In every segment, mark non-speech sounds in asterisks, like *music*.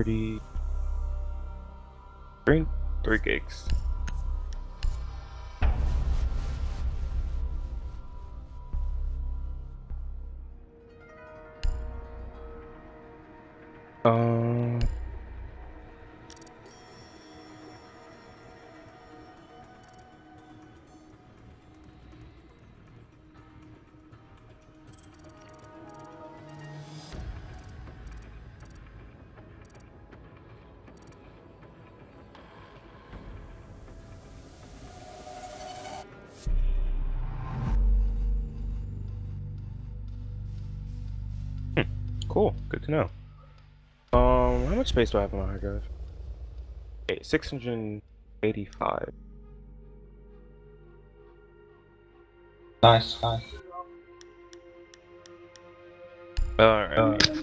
property. Three, three gigs. Um. Much space do I have on my hard drive? Okay, 685. Nice, nice. Alright. Need uh,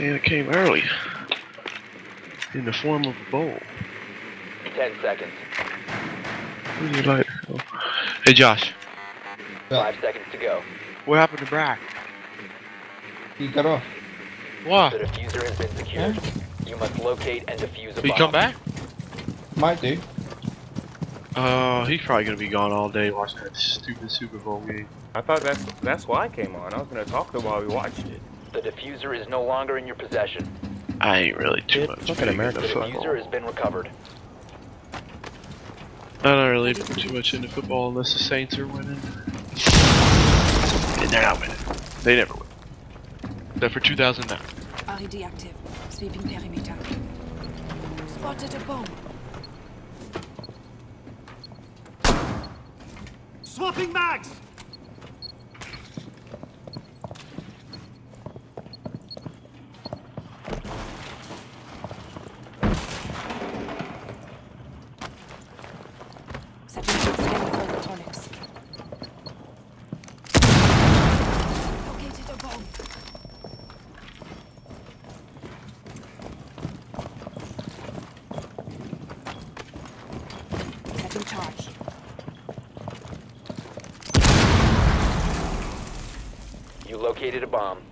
Santa came early. In the form of a bowl. Ten seconds. Who's he like? Oh. Hey Josh, Five seconds to go. what happened to Brack? He got off. What? The What? diffuser has been secured. You must locate and defuse a He bomb. come back? Might do. Uh, he's probably gonna be gone all day watching that stupid Super Bowl game. I thought that's that's why I came on. I was gonna talk to him while we watched it. The diffuser is no longer in your possession. I ain't really too Dude, much fucking big into American The diffuser has been recovered. I'm not really put too much into football unless the Saints are winning. And they're not winning. They never win. Except for 2009. RED active. Sweeping perimeter. Spotted a bomb. Swapping mags! Setting up skeletal electronics. Located a bomb. Setting charge. You located a bomb.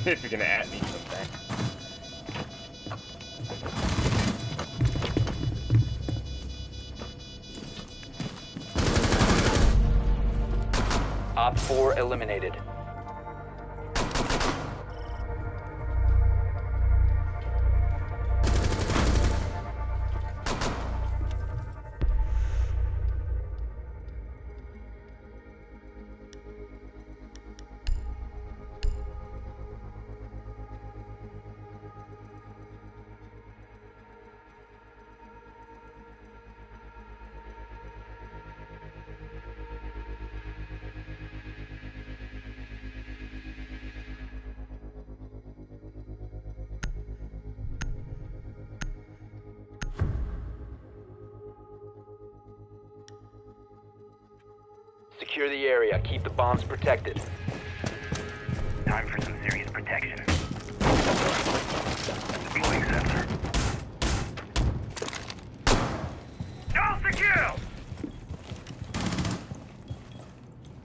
*laughs* if you're gonna add me sometime. Op 4 eliminated. Secure the area. Keep the bombs protected. Time for some serious protection. Deploying sensor. All secure!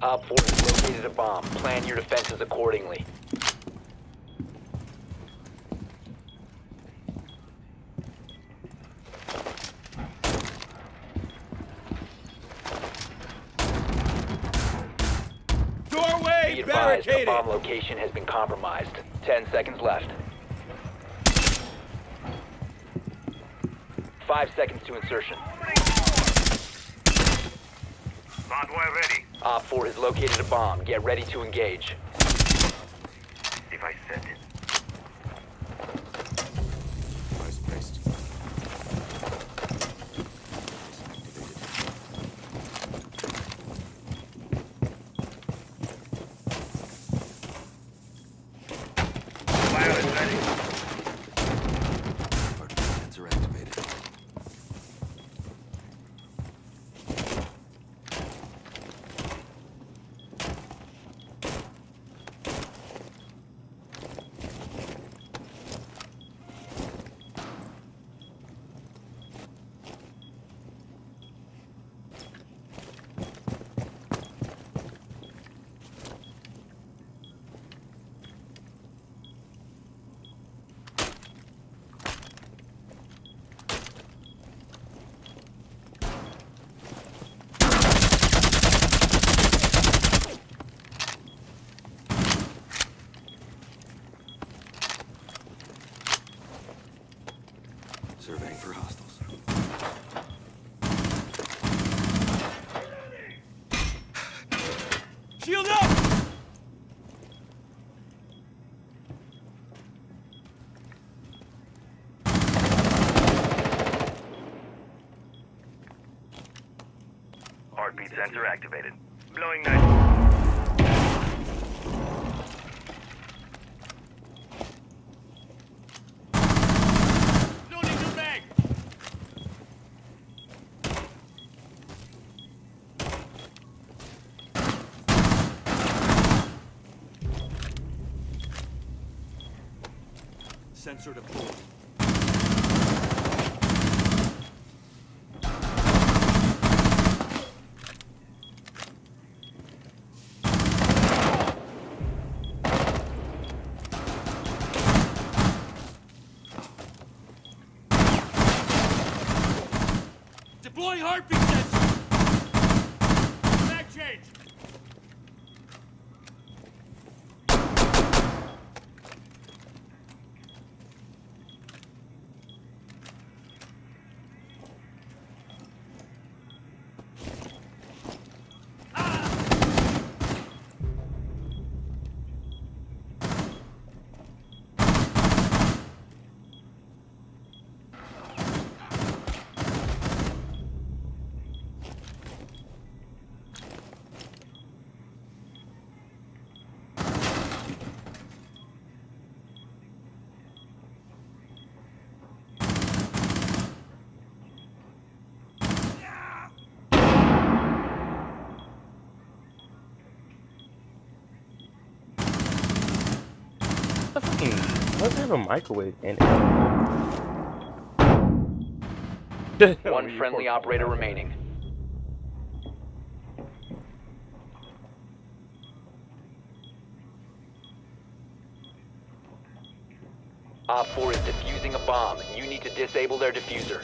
Op 4 has located a bomb. Plan your defenses accordingly. Be Doorway advised, a barricaded! bomb location has been compromised. Ten seconds left. Five seconds to insertion. Convoy ready. Op 4 has located a bomb. Get ready to engage. Device set. Wireless ready. Sensor activated. Surveying for hostiles. Shield up! Heartbeat sensor activated. Blowing night. Sensor deployed. Deploying heartbeat sensor! Back change! What the fucking? Why does it have a microwave in it? *laughs* One friendly operator remaining. Op 4 is defusing a bomb. You need to disable their diffuser.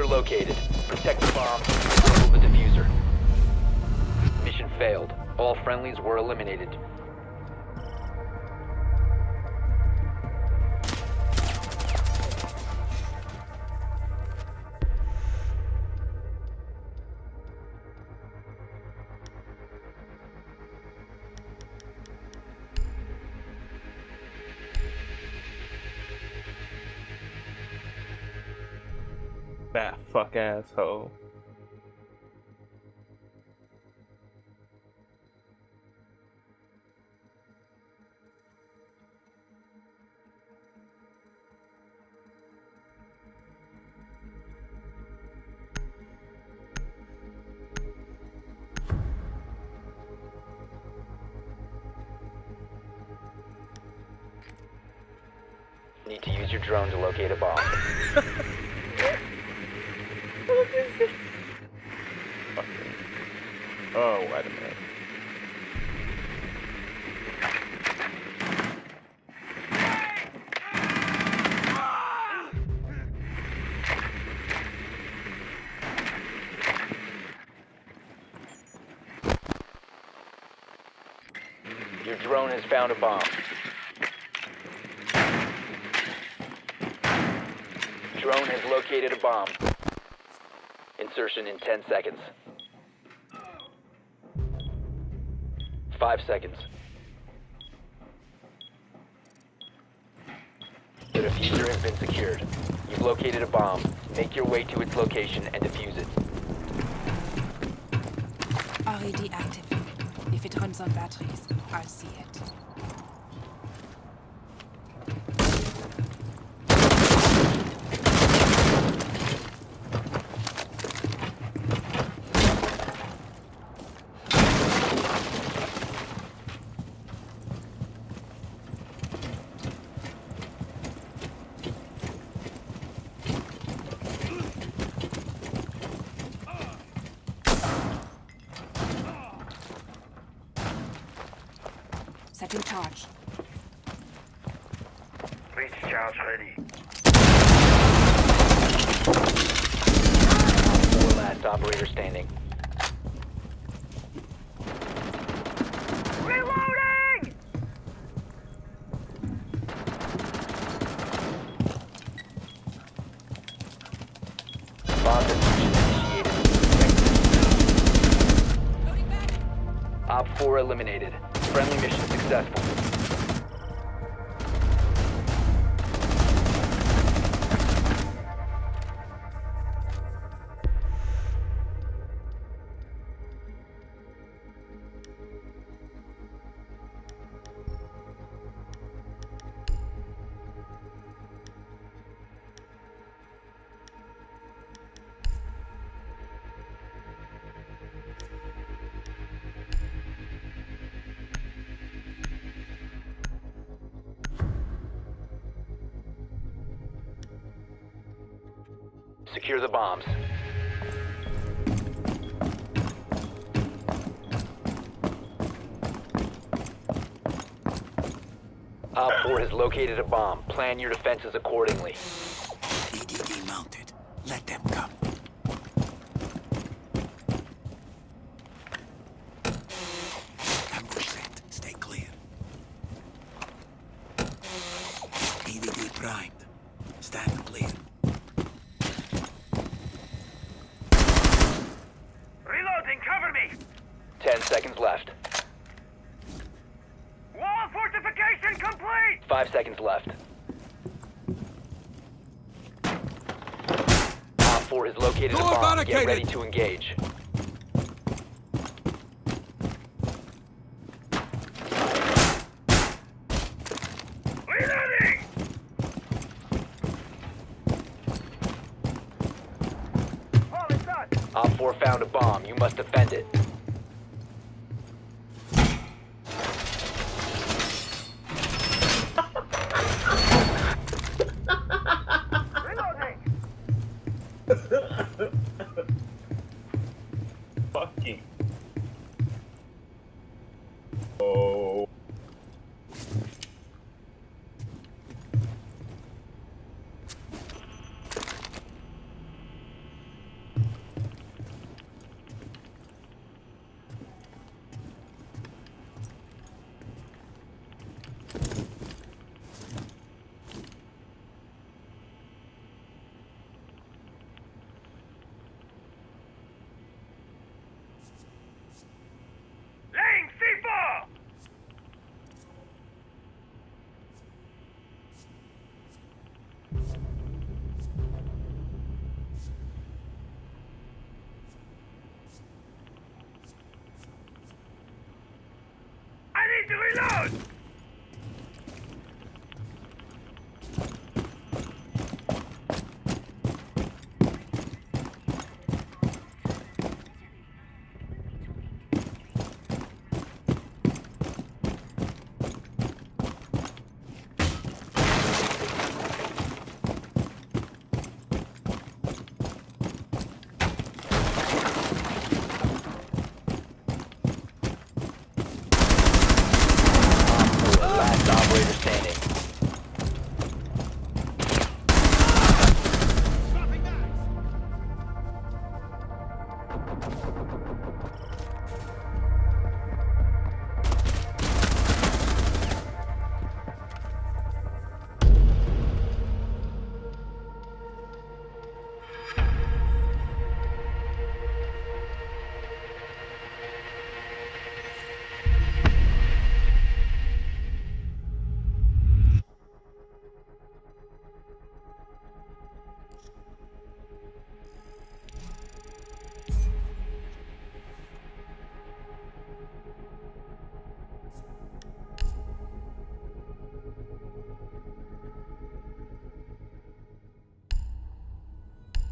Diffuser located. Protect the bomb. The diffuser. Mission failed. All friendlies were eliminated. Fuck found a bomb. Drone has located a bomb. Insertion in 10 seconds. 5 seconds. The diffuser has been secured. You've located a bomb. Make your way to its location and defuse it. RED active. If it runs on batteries, I'll see it. Setting charge. Breach charge ready. Four last operator standing. Reloading! Bomb diffusion initiated. Op 4 eliminated. Friendly mission successful. Secure the bombs. Op 4 has located a bomb. Plan your defenses accordingly. EDD mounted. Let them come. Ambush set. Stay clear. EDD primed. Stand clear. Reloading, cover me! 10 seconds left. Wall fortification complete! 5 seconds left. Op 4 has located a Door bomb. Get barricaded. ready engage. To reload!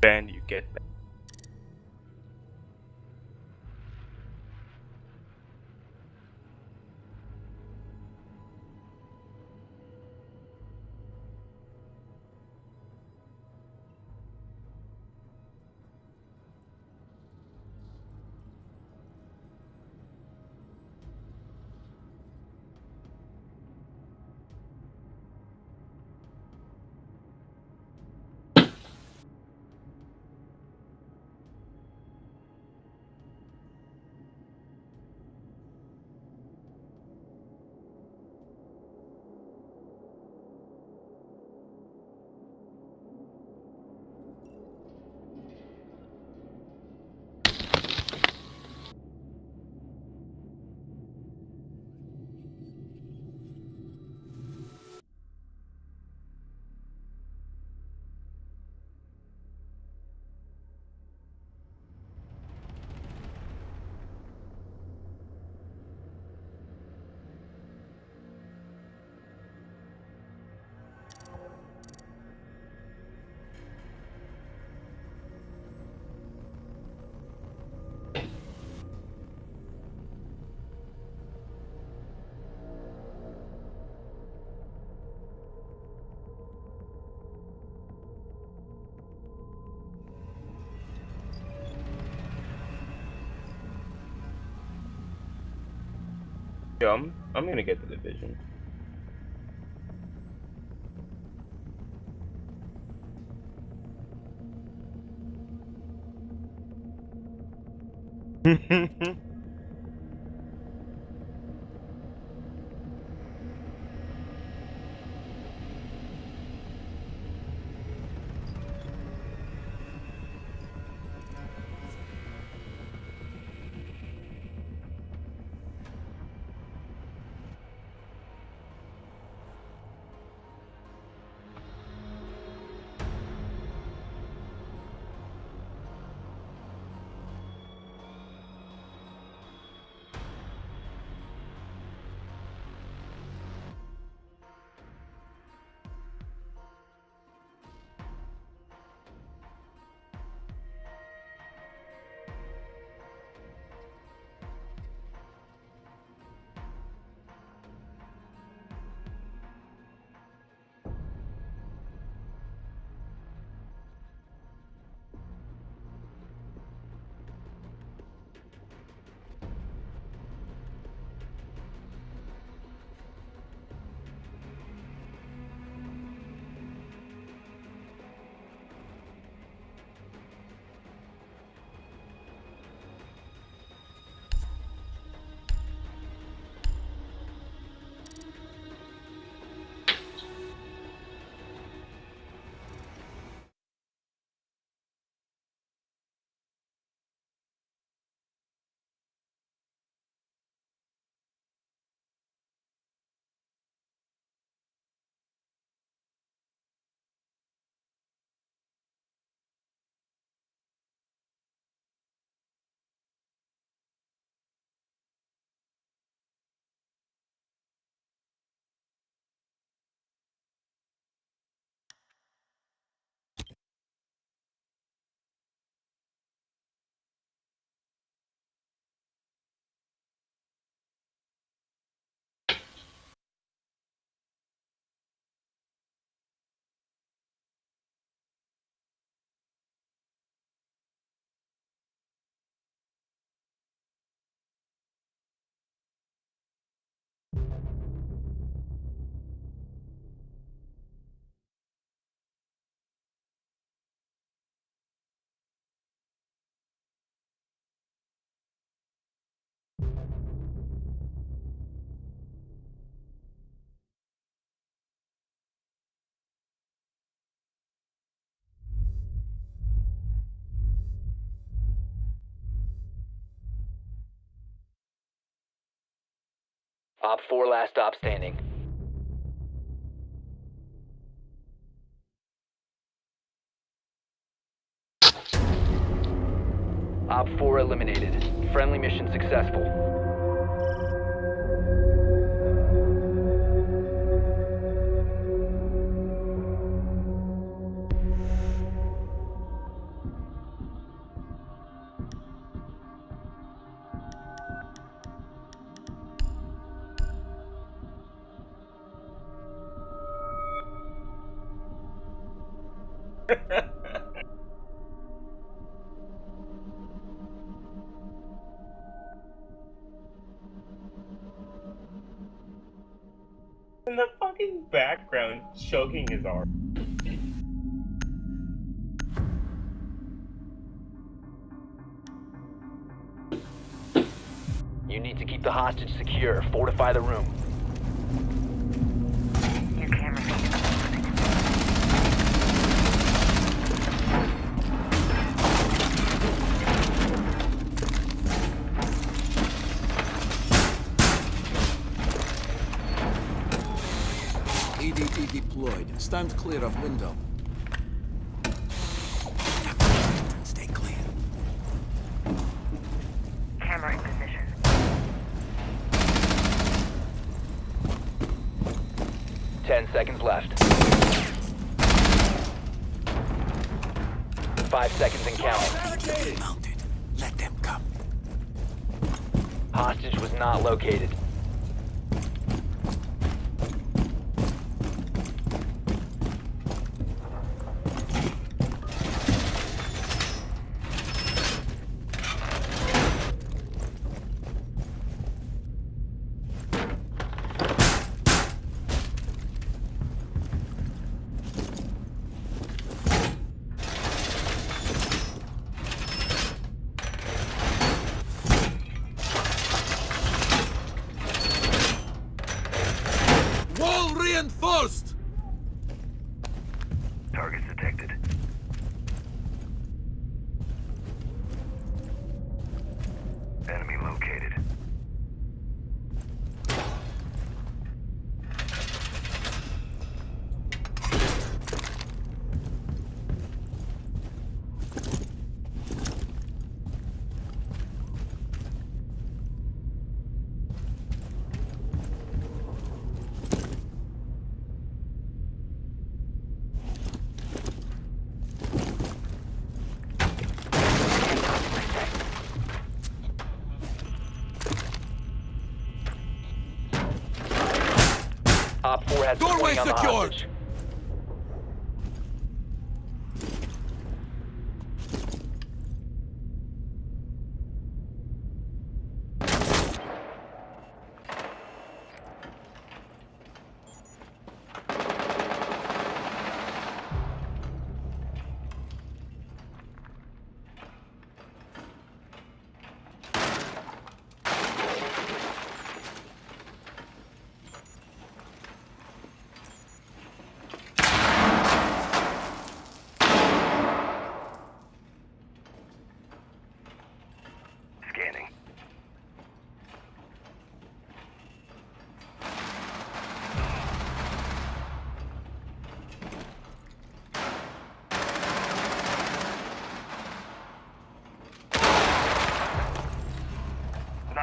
Then I'm, I'm gonna get the division. Hmm. *laughs* Op 4 last stop standing. Op 4 eliminated. Friendly mission successful. Background, choking his arm. You need to keep the hostage secure. Fortify the room. Clear of window. Doorway secured. hostage. Scanning.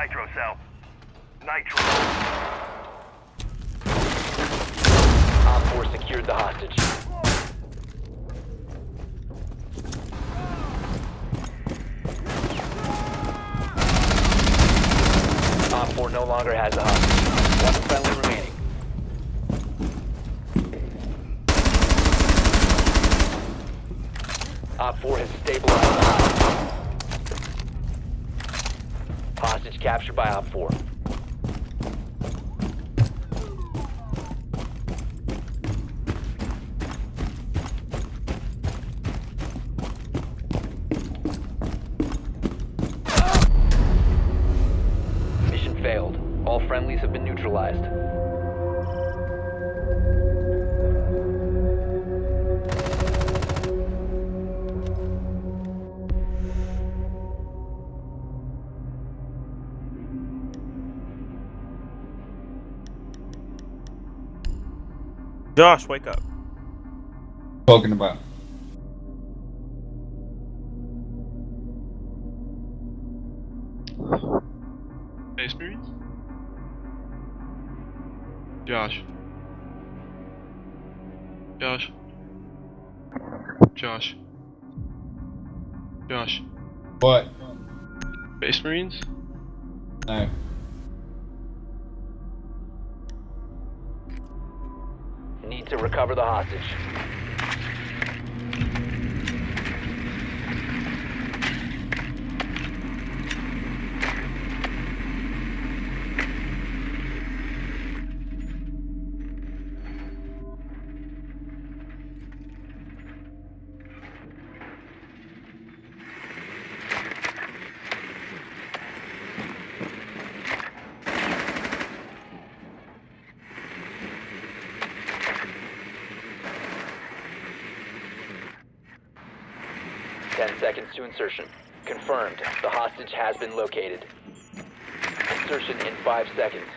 Nitro cell. Nitro. Op 4 secured the hostage. Op 4 no longer has the hostage. One friendly remaining. Op 4 has stabilized the hostage. Hostage captured by Op 4. Josh, wake up. Talking about. Space Marines? Josh. Josh. Josh. Josh. What? Space Marines? No. Need to recover the hostage. Ten seconds to insertion. Confirmed. The hostage has been located. Insertion in five seconds.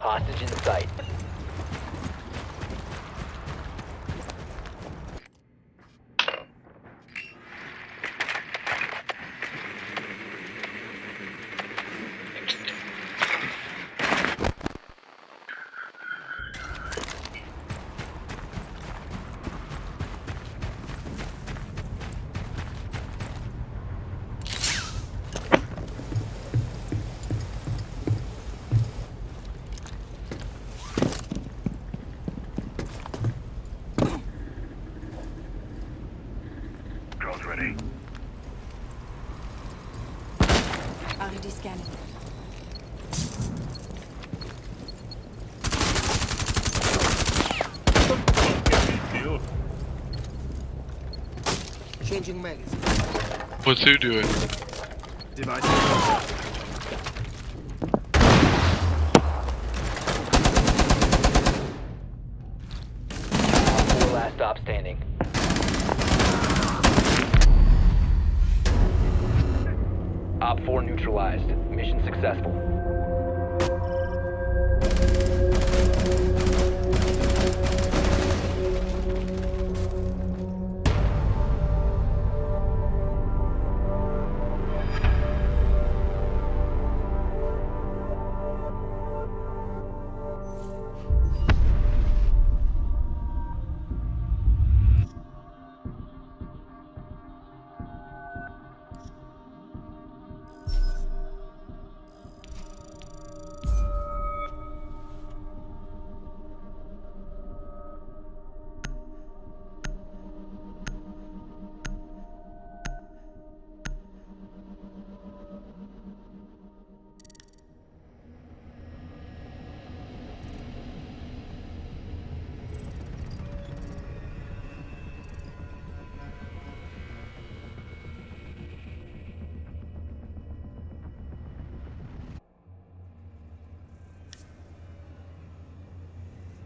Hostage in sight. Drone's ready. Already scanning. Changing magazine. What's who doing?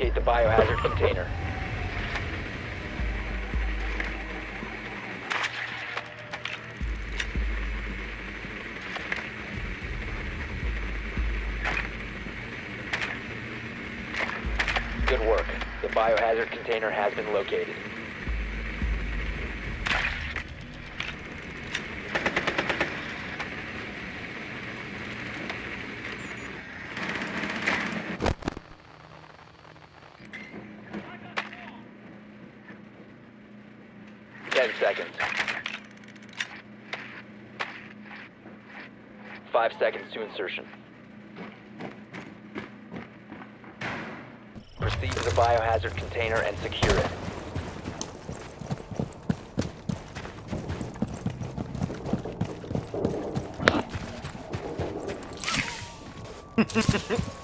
Locate the biohazard container. Good work. The biohazard container has been located. Ten seconds. Five seconds to insertion. Proceed to the biohazard container and secure it.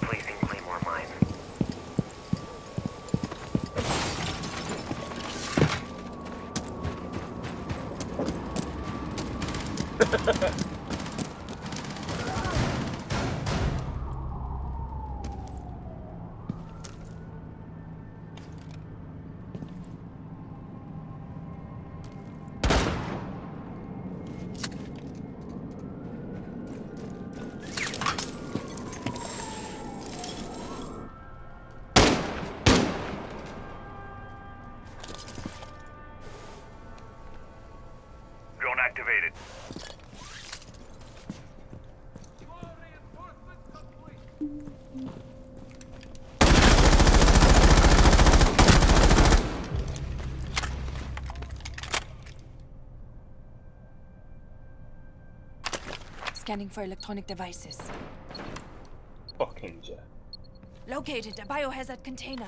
Placing Claymore mine. Drone *laughs* Scanning for electronic devices. Fucking jet. Located a biohazard container.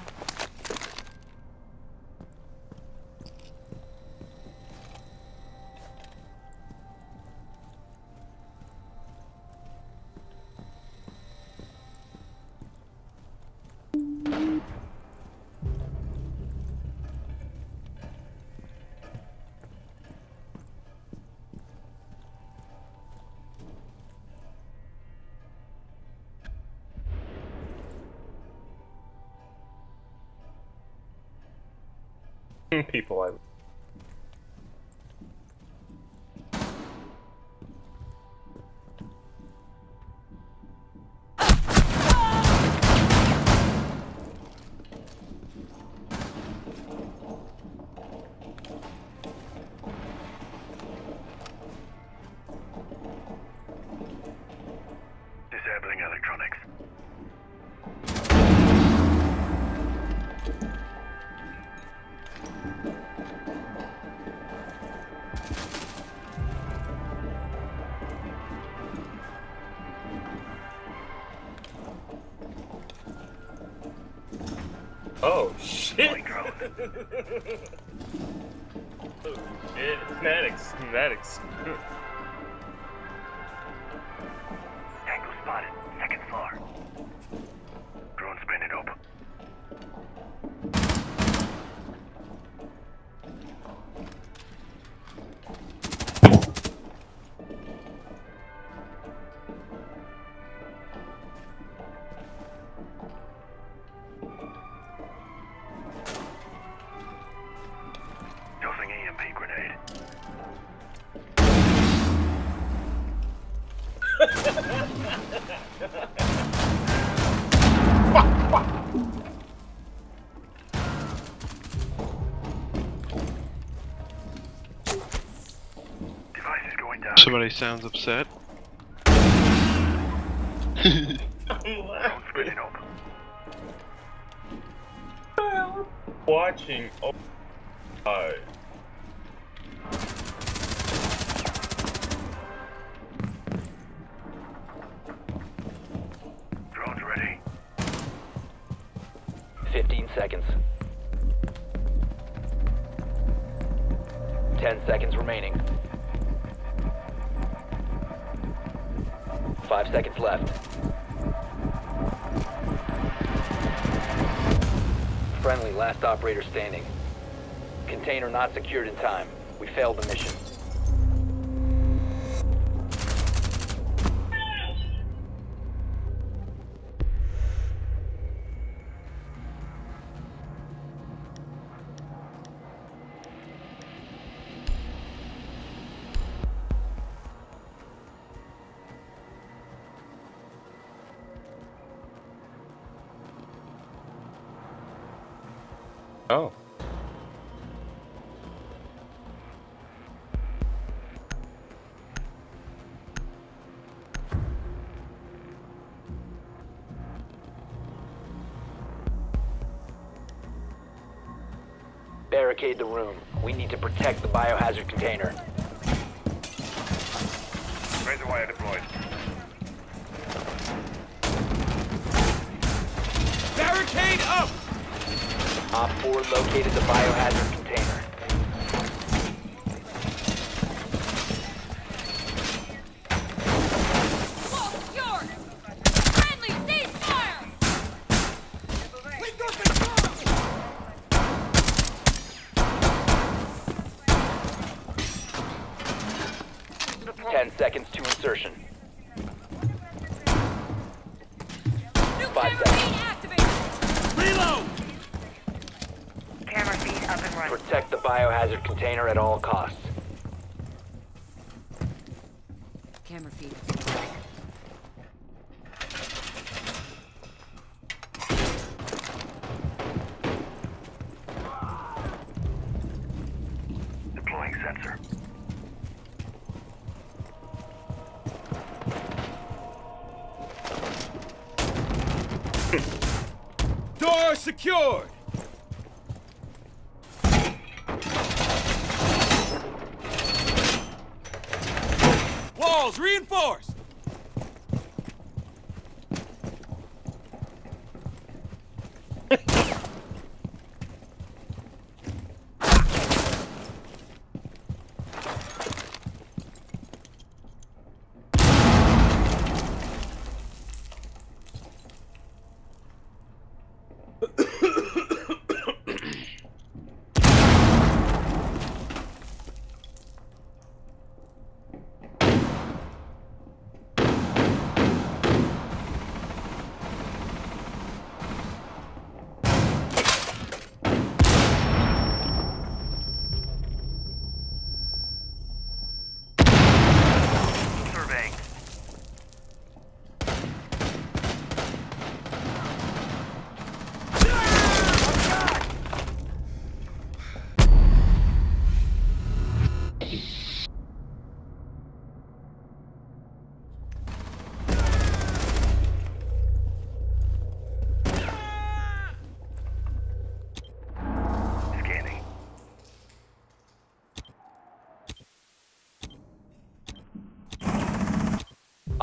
Drone. Oh shit! Fanatics, fanatics. Somebody sounds upset. *laughs* Watching. Oh. Uh, not secured in time. The room. We need to protect the biohazard container. Razor wire deployed. Barricade up! Op 4 located the biohazard insertion. New Five camera seconds. feed activated! Reload! Camera feed up and running. Protect the biohazard container at all costs.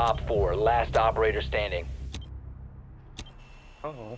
Op 4, last operator standing. Oh.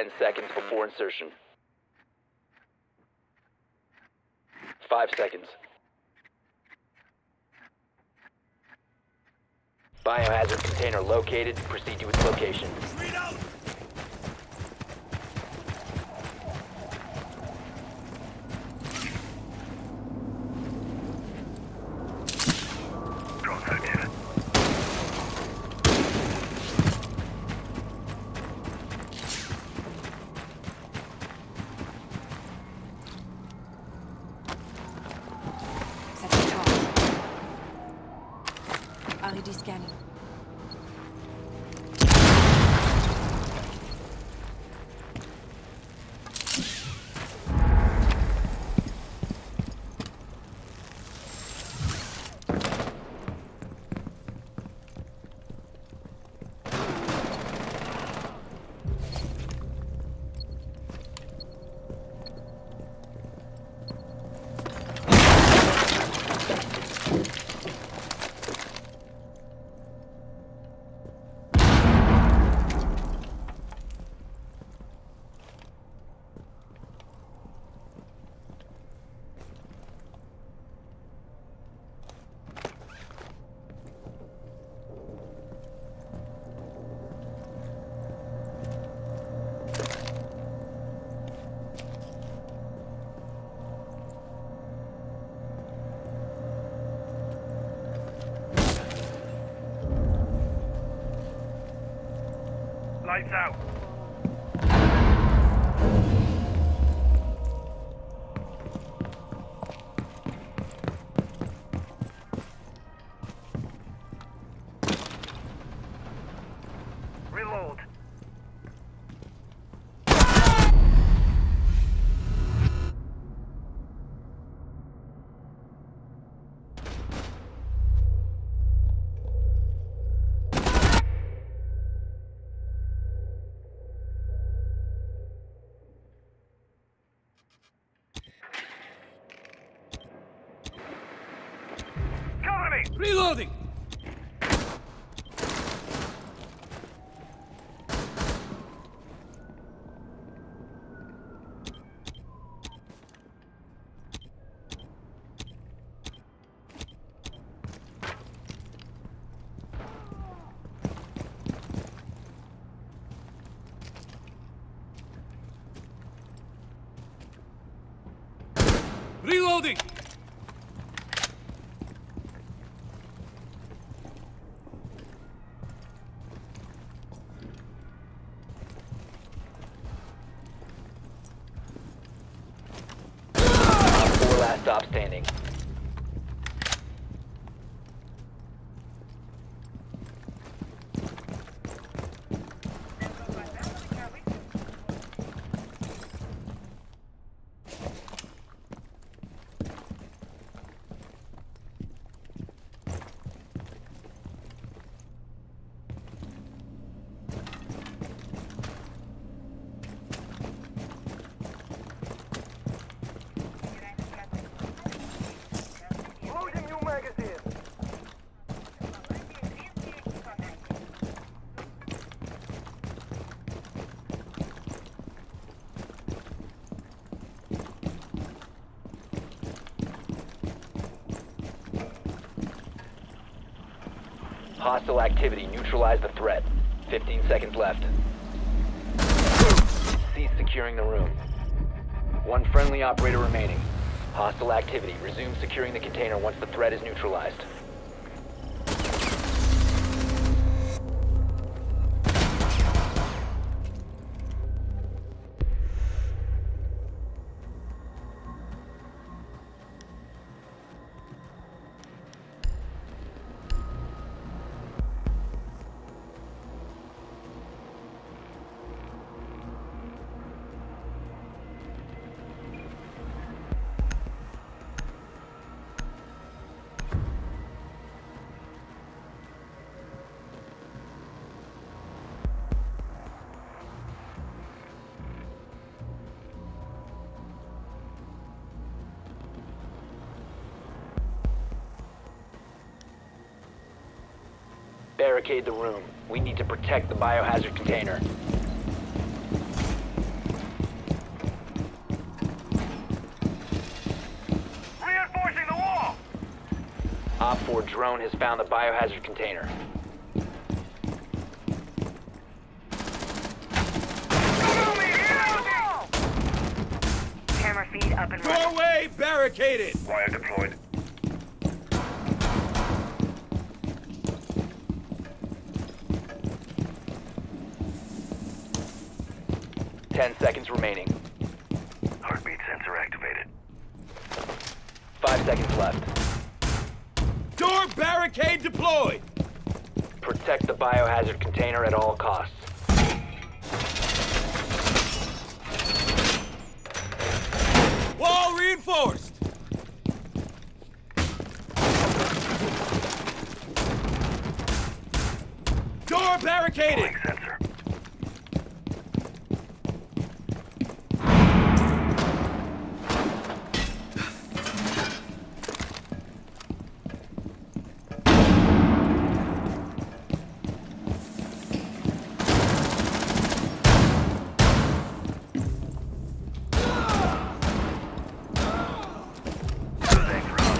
Ten seconds before insertion. Five seconds. Biohazard container located. Proceed to its location. Hostile activity. Neutralize the threat. 15 seconds left. Cease securing the room. One friendly operator remaining. Hostile activity. Resume securing the container once the threat is neutralized. The room. We need to protect the biohazard container. Reinforcing the wall! Op 4 drone has found the biohazard container. Cover me! Reloading! Camera feed up and running. Doorway barricaded! Wire deployed. Remaining. Heartbeat sensor activated. Five seconds left. Door barricade deployed! Protect the biohazard container at all costs. Wall reinforced! Door barricaded! Deploying sensor. Thanks, Rob.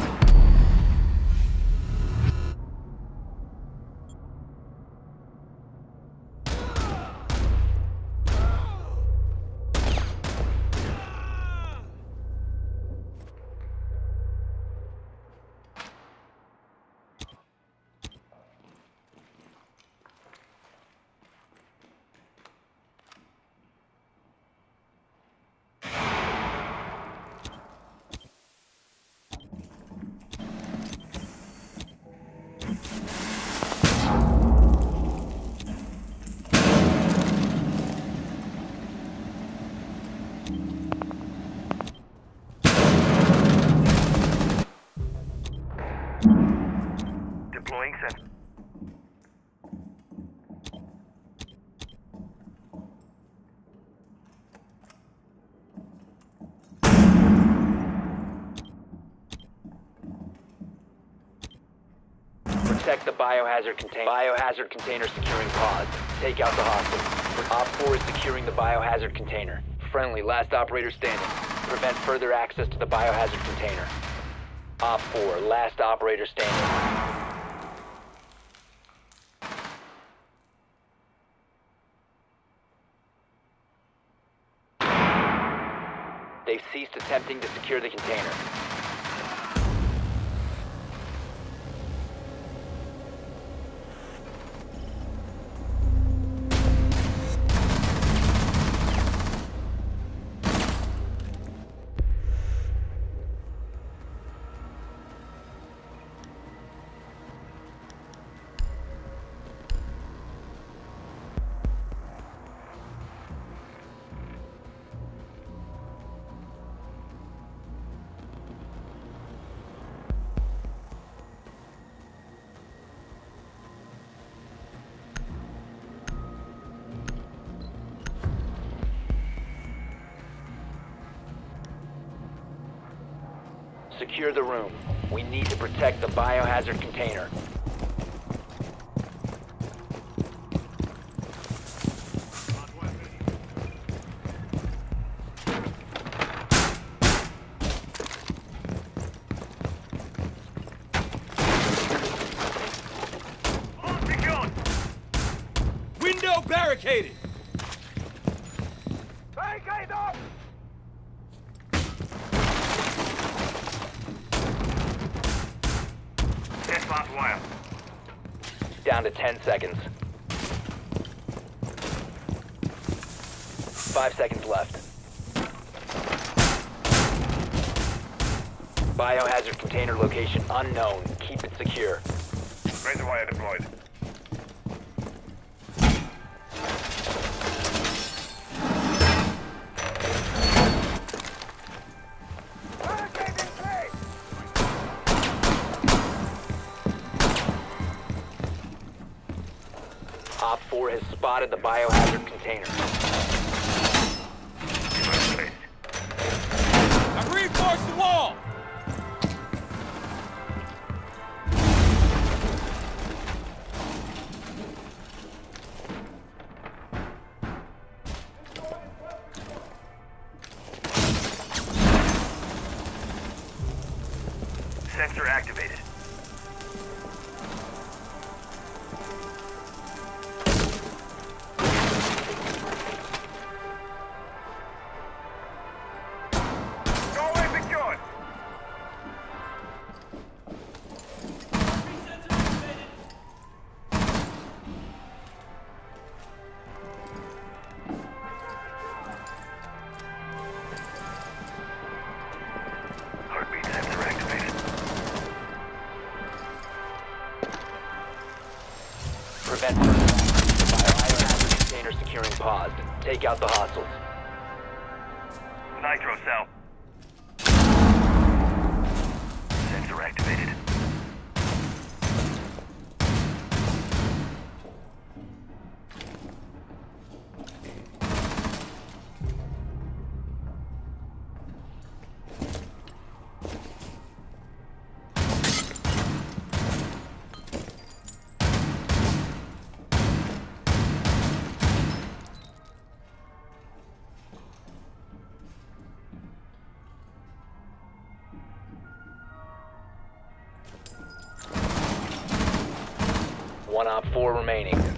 Deploying sensor. The biohazard container. Biohazard container securing pod. Take out the hostage. Op 4 is securing the biohazard container. Friendly, last operator standing. Prevent further access to the biohazard container. Op 4, last operator standing. They've ceased attempting to secure the container. Secure the room. We need to protect the biohazard container. sensor activated. four remaining.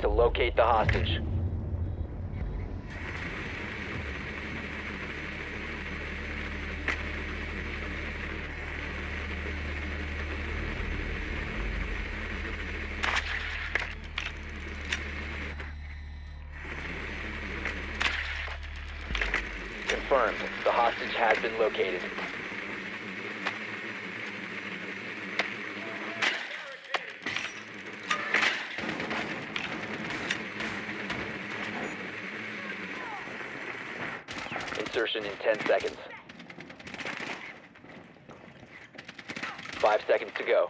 to locate the hostage. Confirmed. The hostage has been located. 10 seconds. Five seconds to go.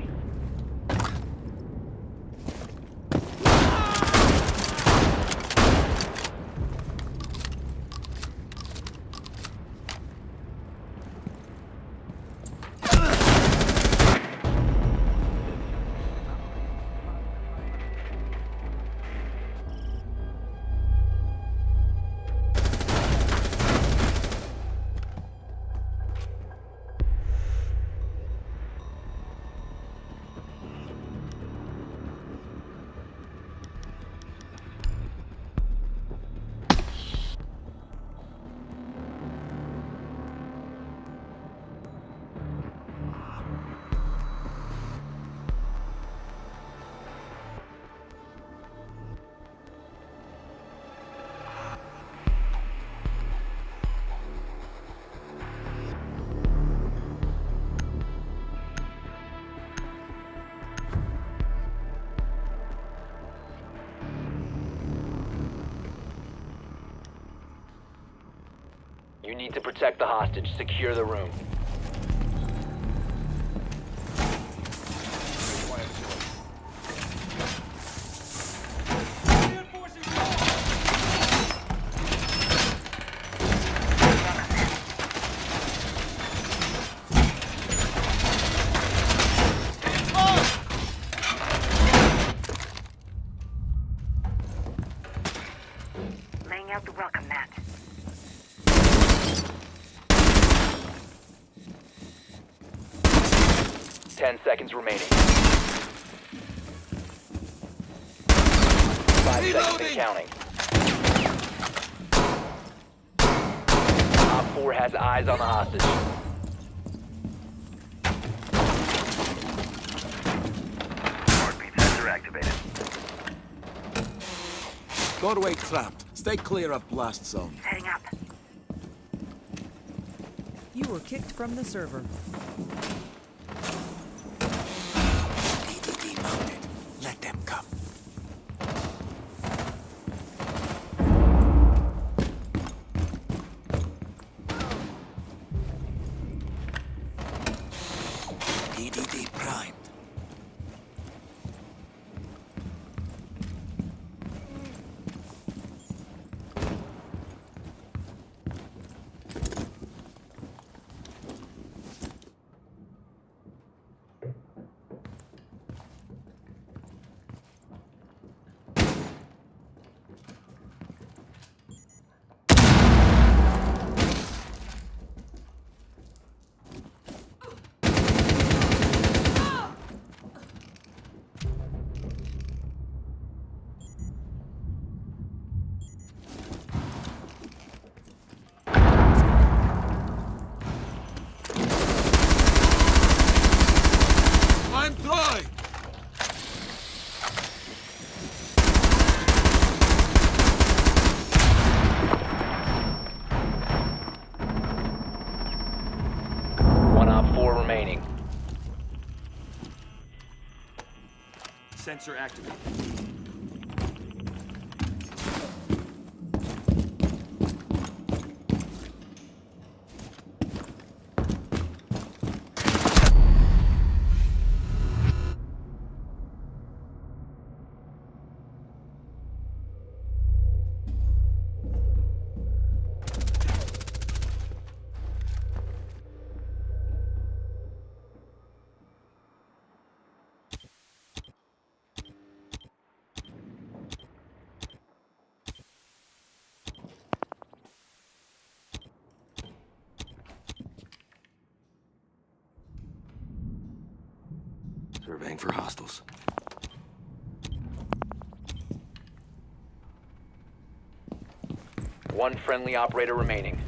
You need to protect the hostage. Secure the room. Laying out the welcome mat. Ten seconds remaining. Five seconds and counting. OPFOR has eyes on the hostage. Heartbeat sensor activated. Doorway trapped. Stay clear of blast zone. Hang up. You were kicked from the server. Sensor activated. Surveying for hostiles. One friendly operator remaining.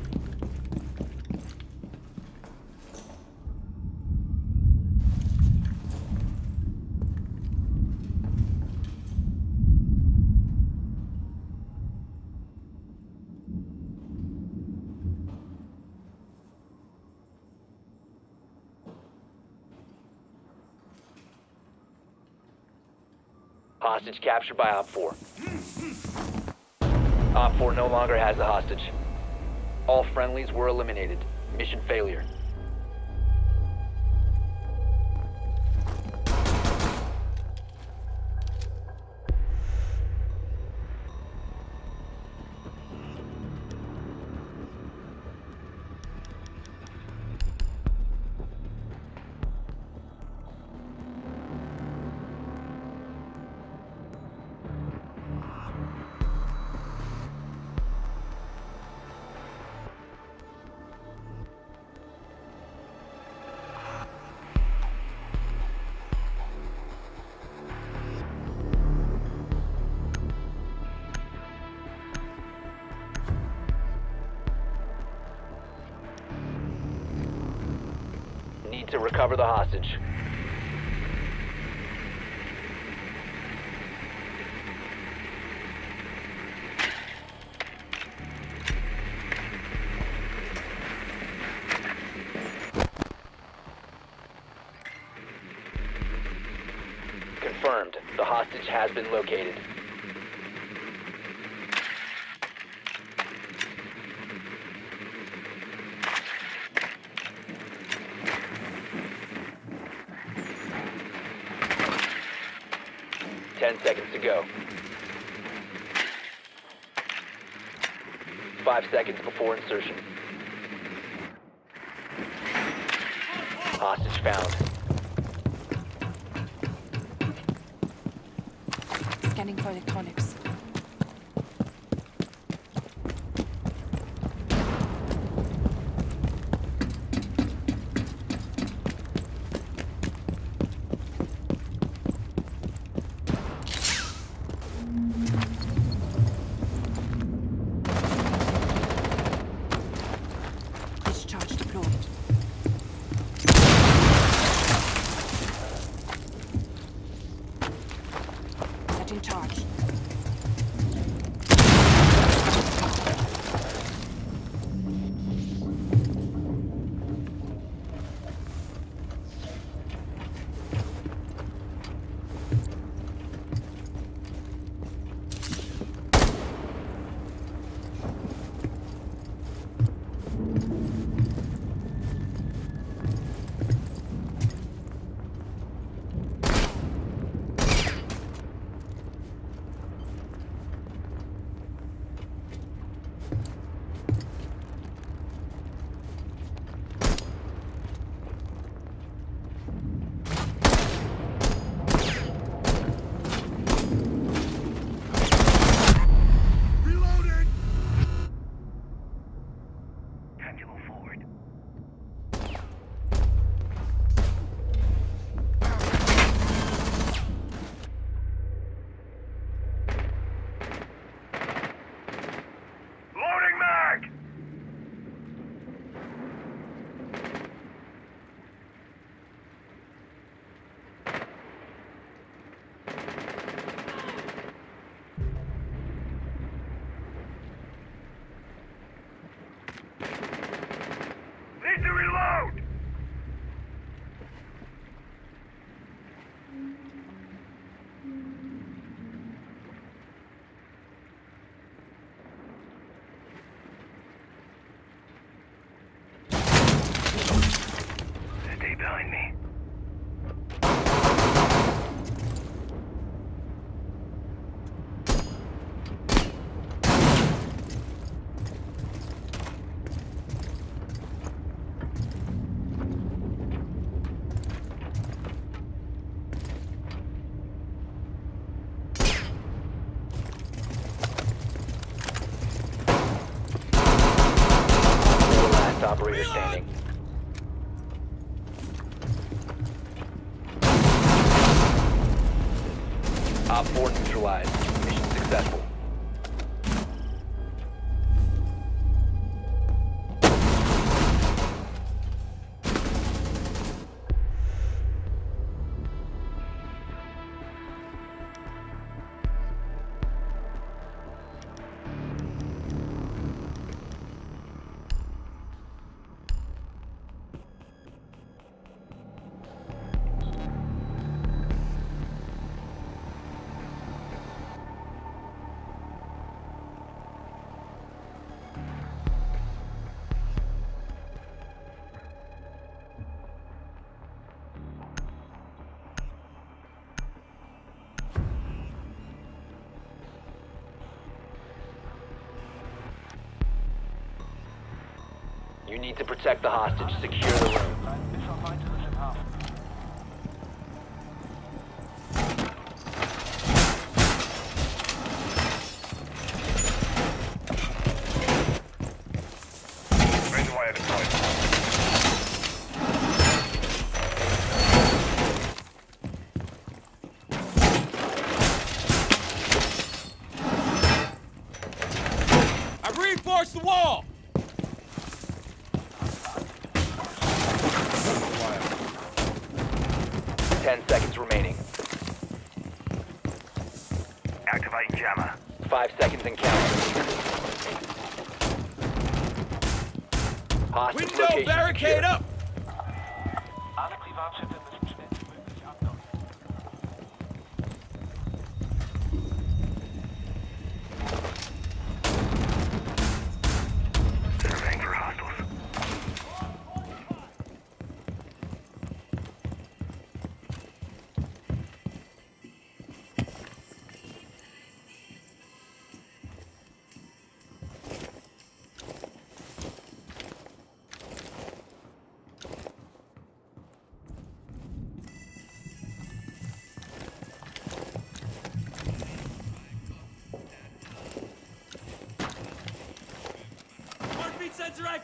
Hostage captured by OPFOR. Op 4 no longer has the hostage. All friendlies were eliminated. Mission failure. Recover the hostage. Confirmed. The hostage has been located. Ten seconds to go. Five seconds before insertion. Hostage found. Scanning for electronics. You need to protect the hostage. Secure the room.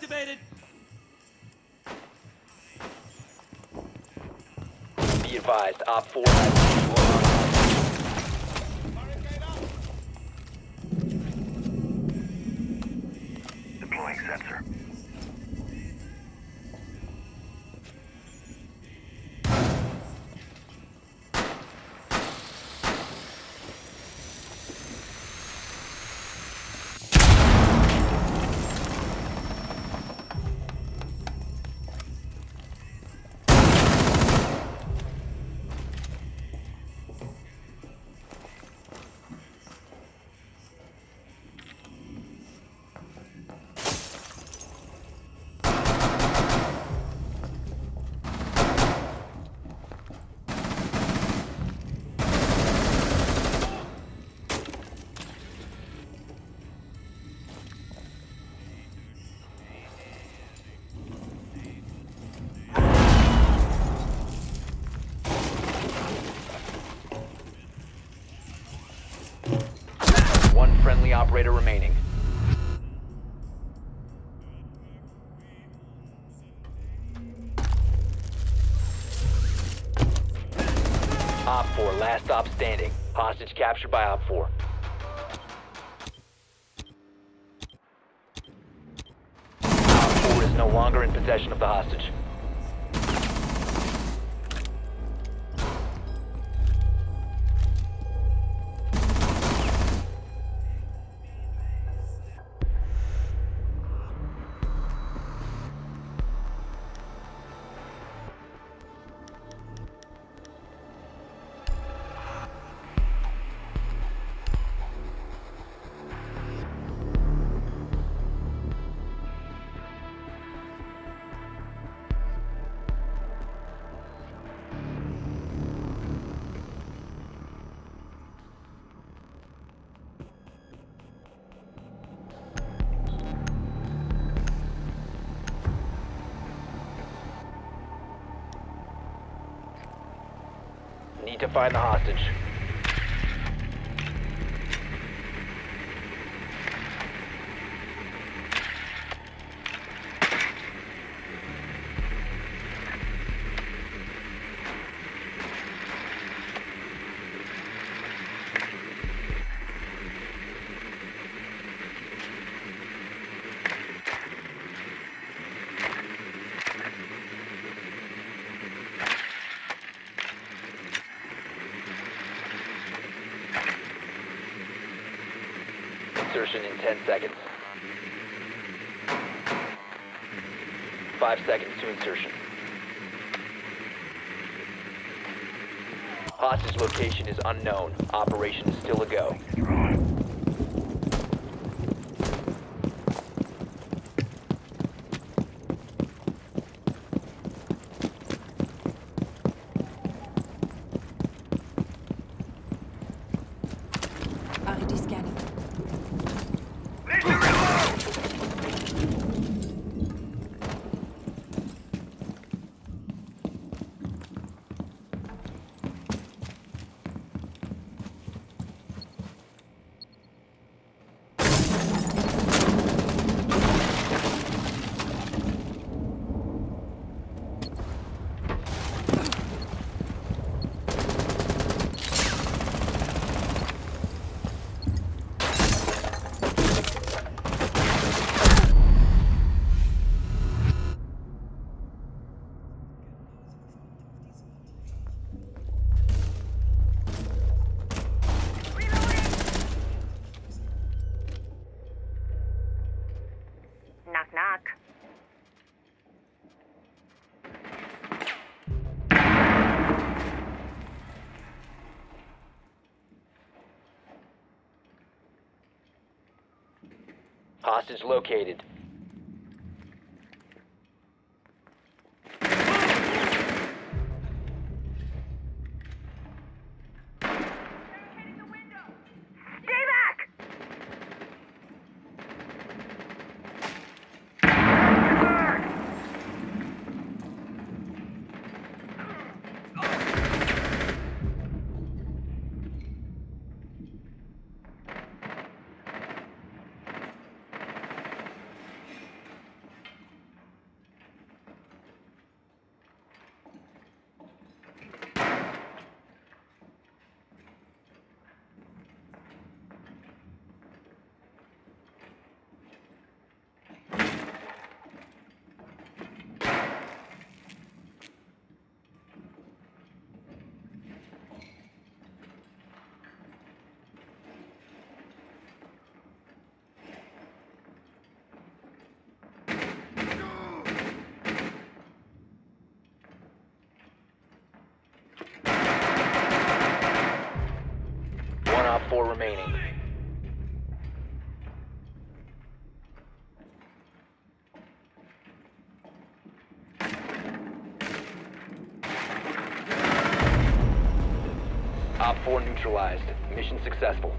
activated. Be advised, OPFOR Op standing. Hostage captured by Op to find the hostage. insertion. Hostage location is unknown. Operation is still a go. Hostage located. Stay back! One OPFOR remaining. OPFOR neutralized. Mission successful.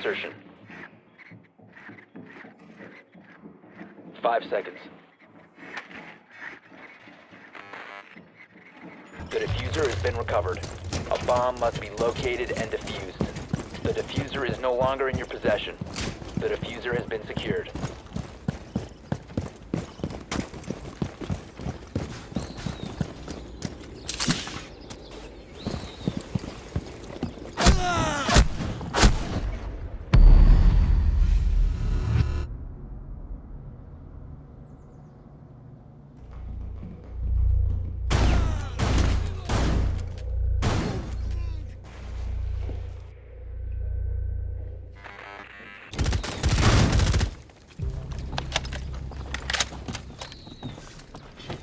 insertion. Five seconds. The defuser has been recovered. A bomb must be located and defused. The defuser is no longer in your possession. The defuser has been secured.